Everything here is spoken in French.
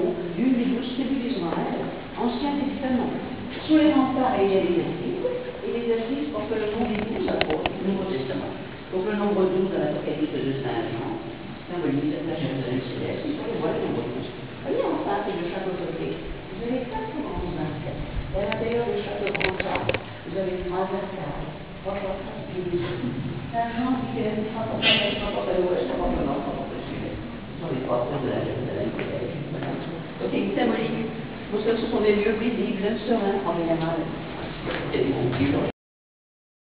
tous tribus d'Israël, Ancien Testament. Sous les remparts, il y a l'exercice, et l'exercice pour que le monde des douze Nouveau Testament. Donc le nombre 12 dans l'Apocalypse de Saint Jean symbolise la Jérusalem céleste, il faut voir le nombre 12. Voyez en face de chaque côté, vous avez quatre grands arcs. À l'intérieur de grand vous avez trois trois trois portes à l'est, trois portes l'ouest, trois les de la. Donc il y a une symbolique. Pour ce sont des lieux